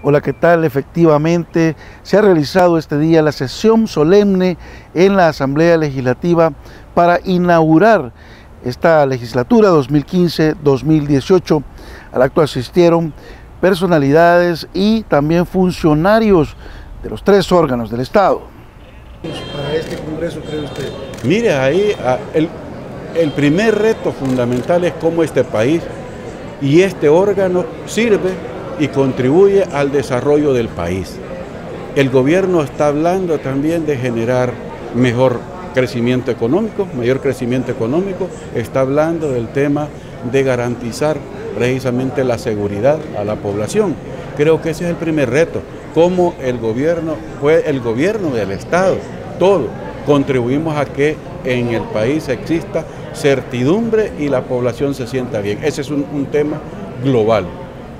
Hola, ¿qué tal? Efectivamente, se ha realizado este día la sesión solemne en la Asamblea Legislativa para inaugurar esta legislatura 2015-2018. Al acto asistieron personalidades y también funcionarios de los tres órganos del Estado. Para este Congreso, cree usted. Mire, ahí el, el primer reto fundamental es cómo este país y este órgano sirve y contribuye al desarrollo del país. El gobierno está hablando también de generar mejor crecimiento económico, mayor crecimiento económico, está hablando del tema de garantizar precisamente la seguridad a la población. Creo que ese es el primer reto, cómo el gobierno, el gobierno del Estado, todo, contribuimos a que en el país exista certidumbre y la población se sienta bien. Ese es un, un tema global.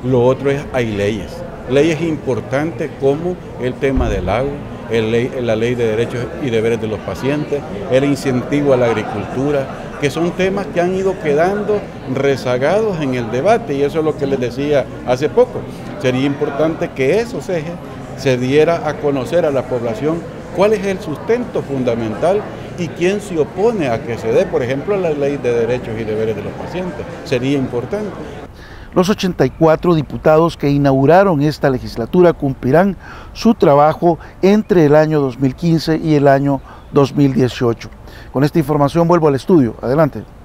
Lo otro es, hay leyes, leyes importantes como el tema del agua, la ley de derechos y deberes de los pacientes, el incentivo a la agricultura, que son temas que han ido quedando rezagados en el debate y eso es lo que les decía hace poco. Sería importante que esos ejes se diera a conocer a la población cuál es el sustento fundamental y quién se opone a que se dé, por ejemplo, la ley de derechos y deberes de los pacientes. Sería importante. Los 84 diputados que inauguraron esta legislatura cumplirán su trabajo entre el año 2015 y el año 2018. Con esta información vuelvo al estudio. Adelante.